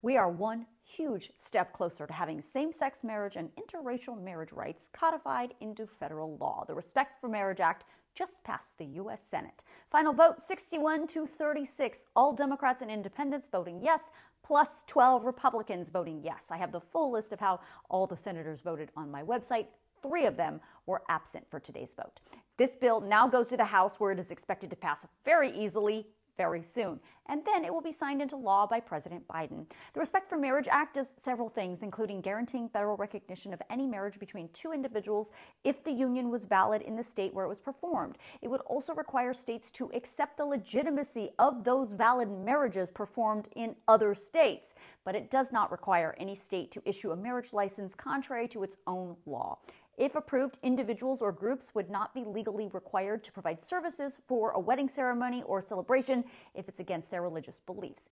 We are one huge step closer to having same sex marriage and interracial marriage rights codified into federal law. The Respect for Marriage Act just passed the U.S. Senate. Final vote 61 to 36. All Democrats and independents voting yes, plus 12 Republicans voting yes. I have the full list of how all the senators voted on my website. Three of them were absent for today's vote. This bill now goes to the House where it is expected to pass very easily very soon. And then it will be signed into law by President Biden. The Respect for Marriage Act does several things, including guaranteeing federal recognition of any marriage between two individuals if the union was valid in the state where it was performed. It would also require states to accept the legitimacy of those valid marriages performed in other states. But it does not require any state to issue a marriage license contrary to its own law. If approved, individuals or groups would not be legally required to provide services for a wedding ceremony or celebration if it's against their religious beliefs.